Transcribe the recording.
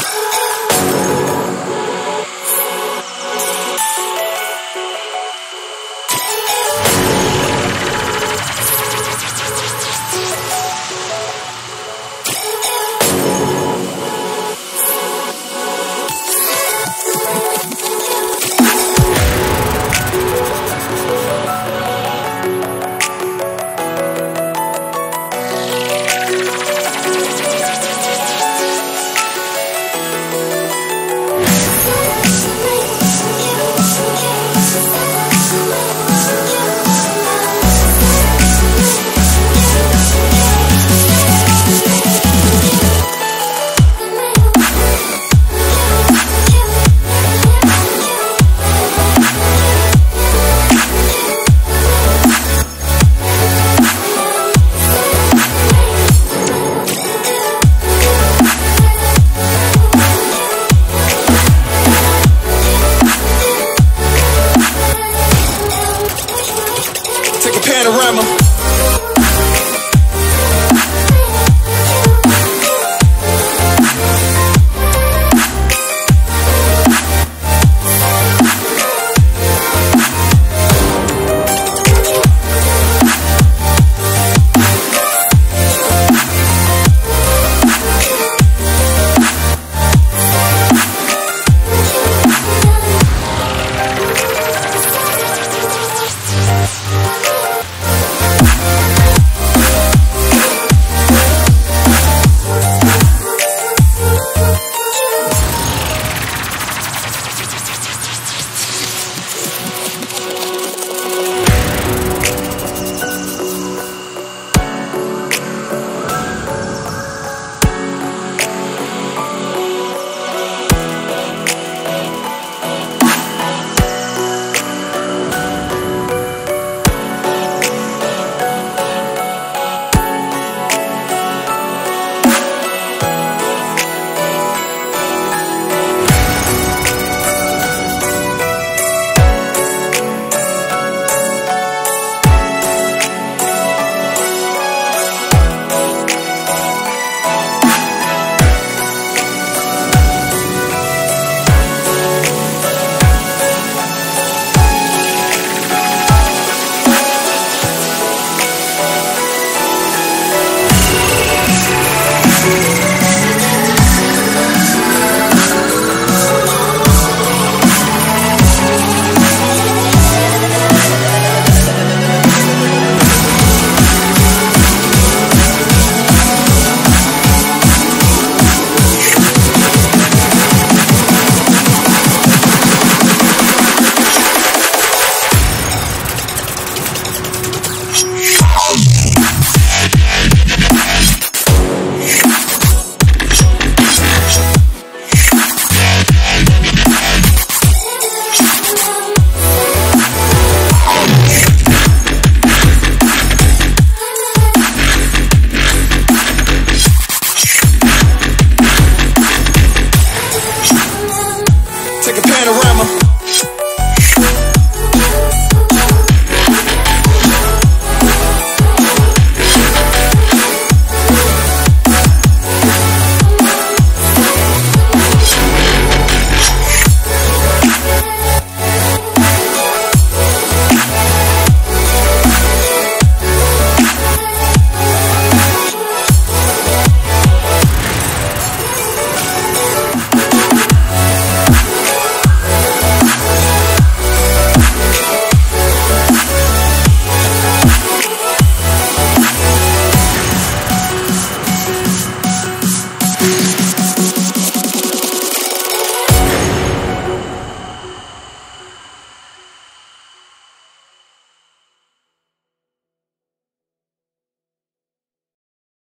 Oh!